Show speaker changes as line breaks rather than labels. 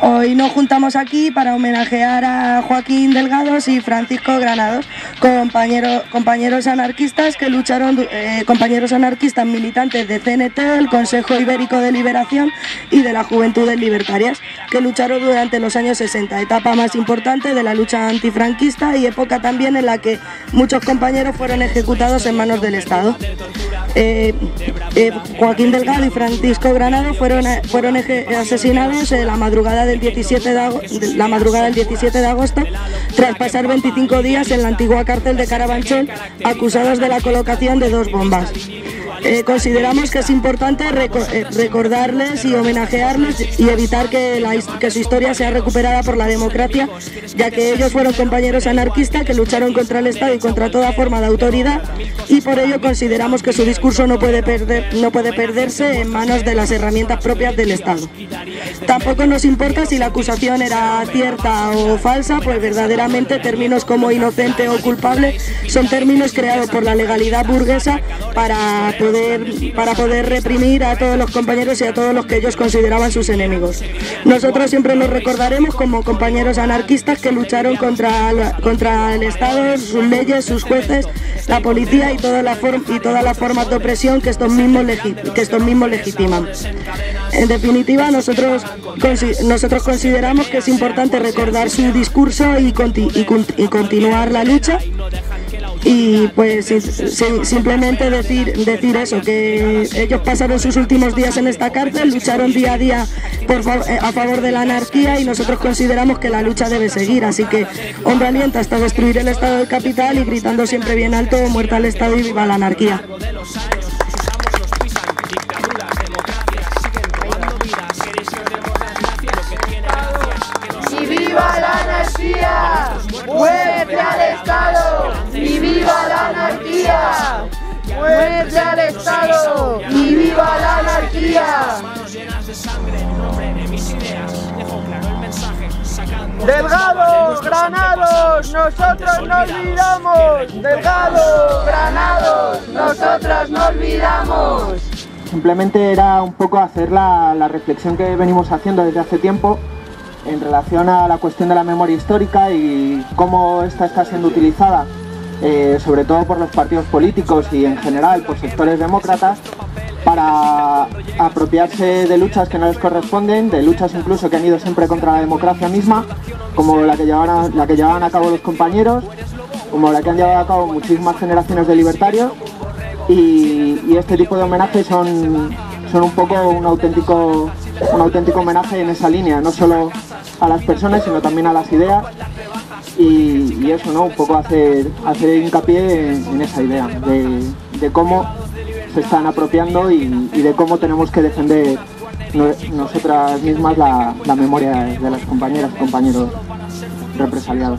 Hoy nos juntamos aquí para homenajear a Joaquín Delgados y Francisco Granados, compañeros, anarquistas que lucharon, eh, compañeros anarquistas militantes de CNT, el Consejo Ibérico de Liberación y de la Juventudes Libertarias, que lucharon durante los años 60, etapa más importante de la lucha antifranquista y época también en la que muchos compañeros fueron ejecutados en manos del Estado. Eh, eh, Joaquín Delgado y Francisco Granado fueron, fueron asesinados la madrugada, del 17 de, la madrugada del 17 de agosto tras pasar 25 días en la antigua cárcel de Carabanchel acusados de la colocación de dos bombas. Eh, consideramos que es importante eh, recordarles y homenajearles y evitar que, su historia sea recuperada por la democracia, ya que ellos fueron compañeros anarquistas que lucharon contra el Estado y contra toda forma de autoridad y por ello consideramos que su discurso no puede, perder, no puede perderse en manos de las herramientas propias del Estado. Tampoco nos importa si la acusación era cierta o falsa, pues verdaderamente términos como inocente o culpable son términos creados por la legalidad burguesa para poder para poder reprimir a todos los compañeros y a todos los que ellos consideraban sus enemigos. Nosotros siempre los recordaremos como compañeros anarquistas que lucharon contra, contra el Estado, sus leyes, sus jueces, la policía y, todas las formas de opresión que estos mismos, que estos mismos legitiman. En definitiva, nosotros, nosotros consideramos que es importante recordar su discurso y continuar la lucha y pues simplemente decir, decir eso, que ellos pasaron sus últimos días en esta cárcel, lucharon día a día por, eh, a favor de la anarquía y nosotros consideramos que la lucha debe seguir, así que hombre alienta hasta destruir el Estado del capital y gritando siempre bien alto, muerta al Estado y viva la anarquía.
Delgado, Granados, nosotros no olvidamos. Delgado, Granados, nosotros no olvidamos.
Simplemente era un poco hacer la, la reflexión que venimos haciendo desde hace tiempo en relación a la cuestión de la memoria histórica y cómo esta está siendo utilizada, eh, sobre todo por los partidos políticos y en general por sectores demócratas, para apropiarse de luchas que no les corresponden, de luchas incluso que han ido siempre contra la democracia misma, como la que llevaban a, la que llevaban a cabo los compañeros, como la que han llevado a cabo muchísimas generaciones de libertarios, y, este tipo de homenajes son, son un poco un auténtico, un auténtico homenaje en esa línea, no solo a las personas, sino también a las ideas y, eso, ¿no? Un poco hacer, hacer hincapié en, esa idea de, cómo se están apropiando y, de cómo tenemos que defender nosotras mismas la, memoria de las compañeras y compañeros represaliados.